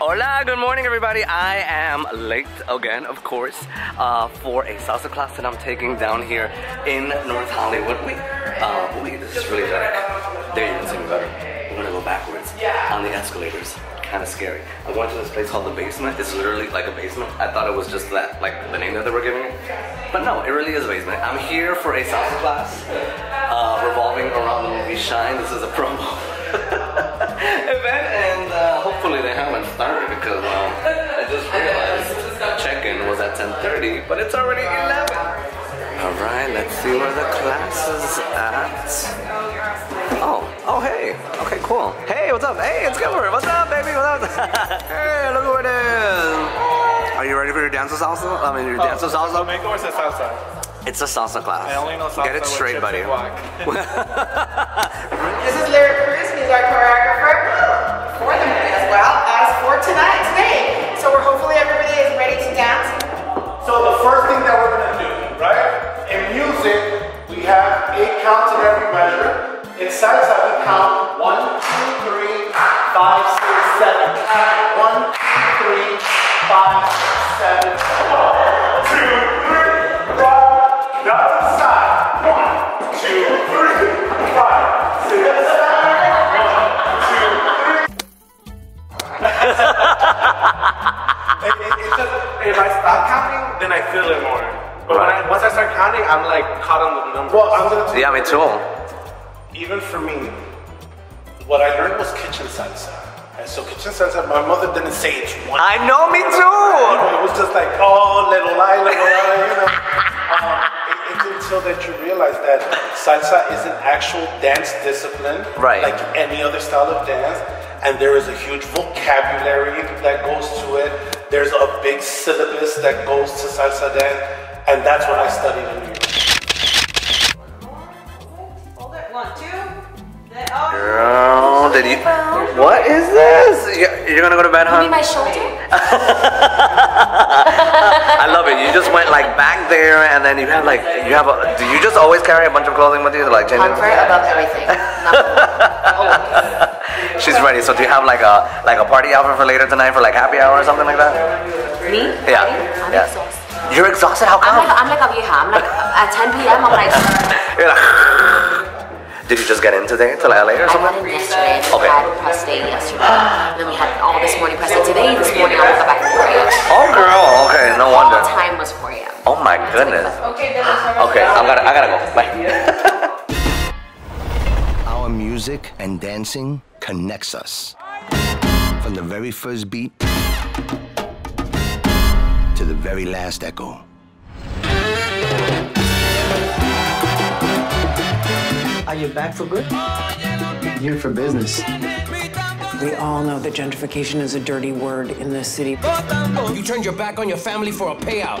Hola, good morning everybody. I am late again, of course, uh, for a salsa class that I'm taking down here in North Hollywood. Wait, uh, wait, this is really dark. There you can see me better. We're gonna go backwards on the escalators. Kind of scary. I went to this place called The Basement. It's literally like a basement. I thought it was just that, like the name that they were giving it. But no, it really is a basement. I'm here for a salsa class uh, revolving around the movie Shine. This is a promo. event and uh, hopefully they haven't started because um, I just realized check-in was at 10.30 but it's already 11. Alright, let's see where the class is at. Cool. Hey, what's up? Hey, it's Gilbert. What's up, baby? What's up? hey, look who it is. Are you ready for your dance salsa? I mean, your oh, dance salsa? Flamenco or is it salsa? It's a salsa class. I only know salsa Get it straight, buddy. This is Lyrik Cruz, he's our choreographer for the movie as well as for tonight, five, six, seven. One, two, three, five. Now to the side. One, two, three, five, six, seven. One, two, three. It, it, just, if I stop counting, then I feel it more. But when I, once I start counting, I'm like caught on the numbers. Well, I'm gonna Yeah, me too. even for me, what I learned was kitchen salsa. And so kitchen salsa, my mother didn't say it's one. I know, me too. it was just like, oh, little lie, little lie, you know. Um, it, it's until that you realize that salsa is an actual dance discipline, Right. like any other style of dance, and there is a huge vocabulary that goes to it. There's a big syllabus that goes to salsa dance, and that's what I studied in New York. Hold it, one, two. Then, oh, Did you? What is this? You- You're gonna go to bed, huh? Maybe my shoulder? I love it. You just went like back there, and then you have like you have a. Do you just always carry a bunch of clothing with you to like change? Comfort above everything. She's ready. So do you have like a like a party outfit for later tonight for like happy hour or something like that? Me? Yeah. I'm Yeah. exhausted. You're exhausted. How come? I'm like, I'm like a vieja. I'm like, at 10 p.m., I'm like, You're like. Did you just get in today to LA or I something? got in yesterday, and Okay. we had press day yesterday. and then we had all this morning press day today. This morning I woke up at 4 a.m. Oh, girl. Okay, no All wonder. time was 4 a.m. Oh my goodness. okay, Okay, I'm gonna I gotta go. Bye. Our music and dancing connects us. From the very first beat to the very last echo. Are you back for good? Here for business. We all know that gentrification is a dirty word in this city. You turned your back on your family for a payout.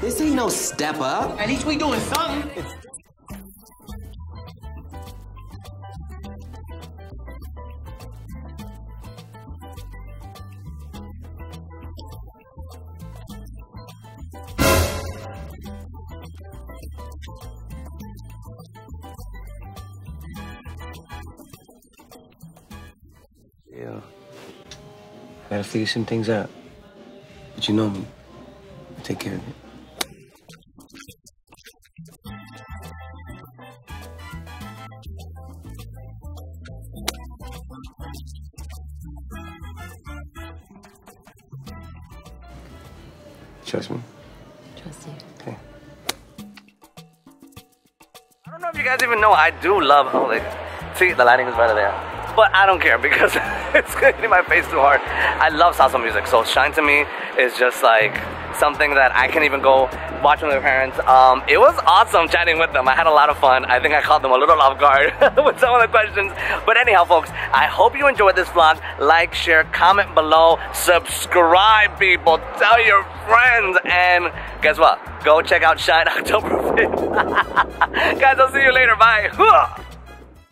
This ain't no step up. At least we doing something. It's Yeah. I gotta figure some things out. But you know me. I'll take care of it. Trust me. Trust you. Okay. I don't know if you guys even know I do love. Oh, like, see, the lighting is better there. But I don't care because it's hitting my face too hard. I love salsa music, so Shine to me is just like something that I can even go watch with my parents. Um, it was awesome chatting with them. I had a lot of fun. I think I caught them a little off guard with some of the questions. But anyhow, folks, I hope you enjoyed this vlog. Like, share, comment below, subscribe, people. Tell your friends, and guess what? Go check out Shine October 5th. Guys, I'll see you later. Bye.